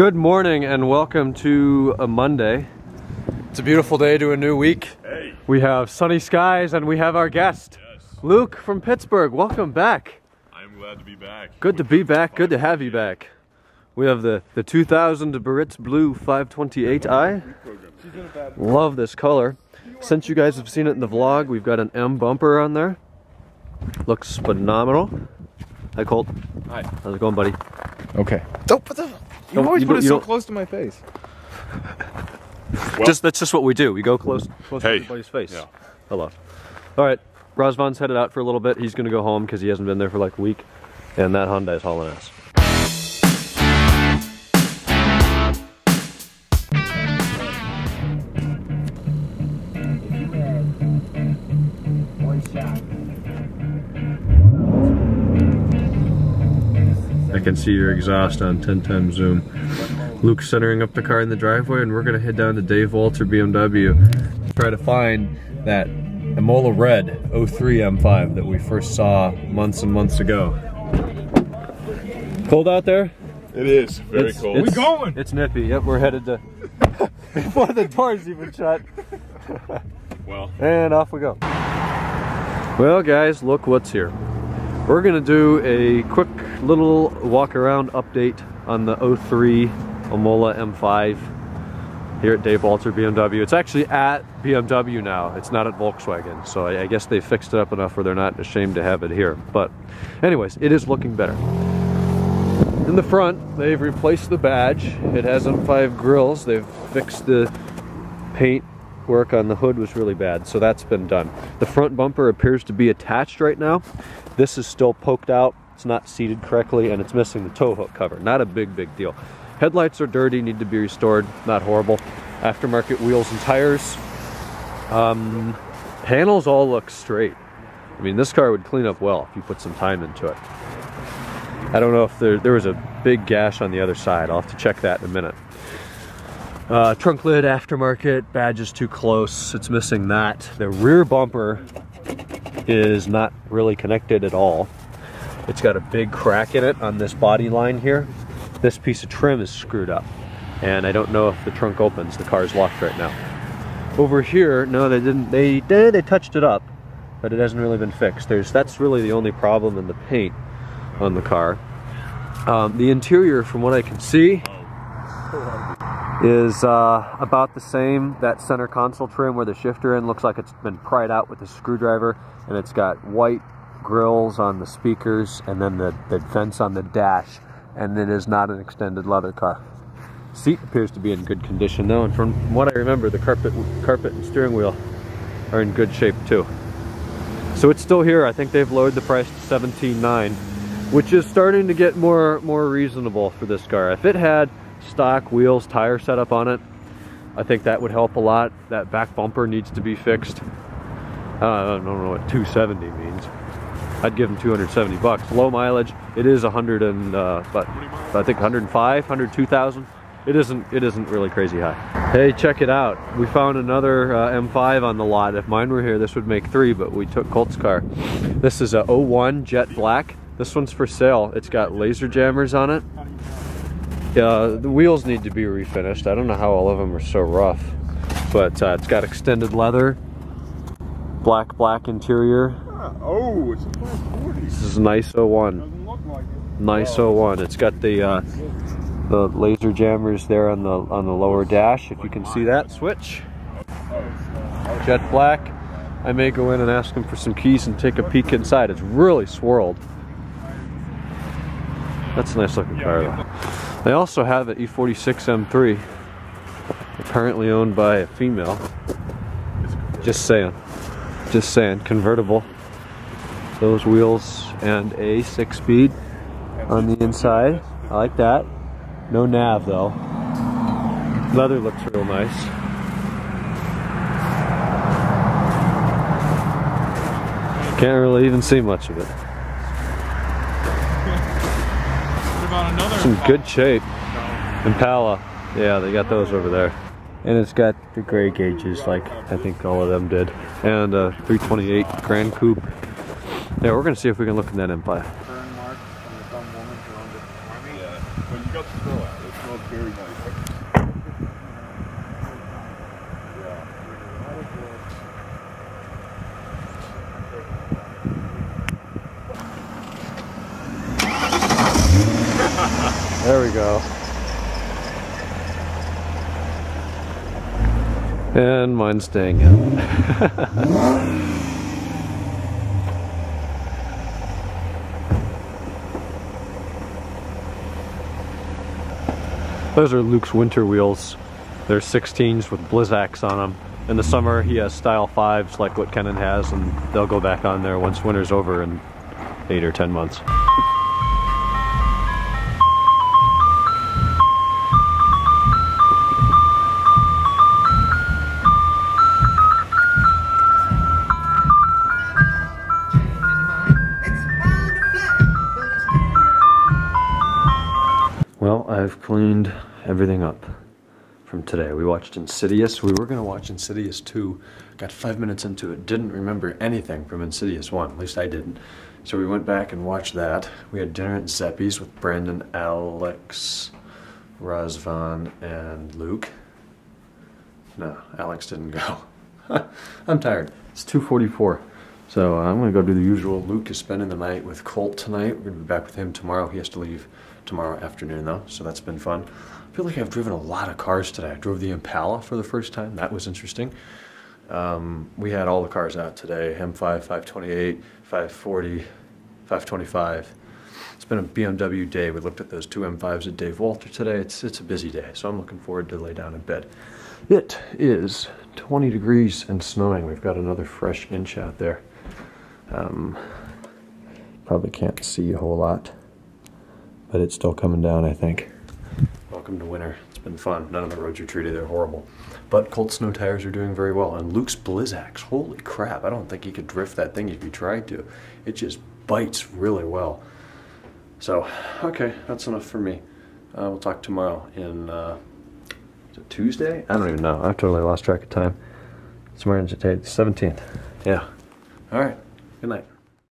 Good morning and welcome to a Monday. It's a beautiful day to a new week. Hey. We have sunny skies and we have our guest, Yes. Luke from Pittsburgh. Welcome back. I'm glad to be back. Good to be back. Good to have you back. We have the, the 2000 Biarritz Blue 528i. Love this color. Since you guys have seen it in the vlog, we've got an M bumper on there. Looks phenomenal. Hi Colt. Hi. How's it going, buddy? Okay. Don't put the. You Don't- always you put it so don't- close to my face. Well- just that's just what we do. We go close close Hey. to everybody's face. Yeah. Hello. All right. Razvan's headed out for a little bit. He's going to go home because he hasn't been there for like a week, and that Hyundai's hauling ass. I can see your exhaust on 10 times zoom. Luke's centering up the car in the driveway, and we're gonna head down to Dave Walter BMW try to find that Imola Red 03 M5 that we first saw months and months ago. Cold out there? It is very It's- cold. it's- going? It's nippy. Yep, we're headed to before the door's even shut. well, And off we go. Well, guys, look what's here. We're gonna do a quick little walk around update on the 03 Imola M5 here at Dave Walter BMW. It's actually at BMW now. It's not at Volkswagen. So I, I guess they fixed it up enough where they're not ashamed to have it here. But anyways, it is looking better. In the front, they've replaced the badge. It has M5 grills. They've fixed the paint work on the hood was really bad, so that's been done. The front bumper appears to be attached right now. This is still poked out. It's not seated correctly, and it's missing the tow hook cover. Not a big, big deal. Headlights are dirty, need to be restored. Not horrible. Aftermarket wheels and tires. Um, panels all look straight. I mean, this car would clean up well if you put some time into it. I don't know if there, there was a big gash on the other side. I'll have to check that in a minute. Uh, trunk lid aftermarket, badge is too close. It's missing that. The rear bumper is not really connected at all. It's got a big crack in it on this body line here. This piece of trim is screwed up. And I don't know if the trunk opens. The car's locked right now. Over here, no, they didn't. They did. They touched it up, but it hasn't really been fixed. There's that's really the only problem in the paint on the car. Um, the interior, from what I can see, is uh, about the same. That center console trim where the shifter end looks like it's been pried out with a screwdriver, and it's got white grills on the speakers, and then the, the vents on the dash, and it is not an extended leather car. Seat appears to be in good condition though, and from what I remember, the carpet, carpet and steering wheel are in good shape too. So it's still here. I think they've lowered the price to 17.9, which is starting to get more more reasonable for this car. If it had stock wheels, tire setup on it, I think that would help a lot. That back bumper needs to be fixed. Uh, I don't know what 270 means. I'd give them 270 bucks. Low mileage. It is 100 and uh, but I think 105, 102,000. It isn't. It isn't really crazy high. Hey, check it out. We found another uh, M5 on the lot. If mine were here, this would make three, but we took Colt's car. This is a 01 jet black. This one's for sale. It's got laser jammers on it. Uh, the wheels need to be refinished. I don't know how all of them are so rough, but uh, it's got extended leather, black black interior. oh, it's a 540. This is a nice 01. Doesn't look like it. Nice 01. It's got the uh, the laser jammers there on the on the lower dash. If you can see that switch, jet black. I may go in and ask him for some keys and take a peek inside. It's really swirled. That's a nice looking car though. They also have an E46 M3, apparently owned by a female. Just saying. Just saying. Convertible. Those wheels and a six speed on the inside. I like that. No nav though. Leather looks real nice. Can't really even see much of it. What about another? It's in good shape. Impala. Yeah, they got those over there. And it's got the gray gauges like I think all of them did. And a 328 Grand Coupe. Yeah, we're gonna see if we can look in that M5. Burn marks from the dumb woman who owned it before me. Yeah. Well, you got the throw out. It's no Very nice. There we go. And mine's staying in. Those are Luke's winter wheels. They're 16s with Blizzaks on them. In the summer, he has style 5s like what Kenan has, and they'll go back on there once winter's over in 8 or 10 months. I've cleaned everything up from today. We watched Insidious. We were going to watch Insidious 2. Got five minutes into it. Didn't remember anything from Insidious 1. At least I didn't. So we went back and watched that. We had dinner at Zeppi's with Brandon, Alex, Razvan, and Luke. No, Alex didn't go. I'm tired. It's 2:44, so I'm gonna go do the usual. Luke is spending the night with Colt tonight. We're gonna be back with him tomorrow. He has to leave tomorrow afternoon though, so that's been fun. I feel like I've driven a lot of cars today. I drove the Impala for the first time. That was interesting. Um, we had all the cars out today: M5, 528, 540, 525. It's been a BMW day. We looked at those two M5s at Dave Walter today. It's it's a busy day, so I'm looking forward to lay down in bed. It is 20 degrees and snowing. We've got another fresh inch out there. Um, probably can't see a whole lot, but it's still coming down, I think. Welcome to winter. It's been fun. None of the roads are treated. They're horrible. But Colt snow tires are doing very well. And Luke's Blizzaks, holy crap. I don't think he could drift that thing if he tried to. It just bites really well. So, okay, that's enough for me. Uh, we'll talk tomorrow in uh, Tuesday? I don't even know. I've totally lost track of time. In today, 17th. Yeah. All right. Good night.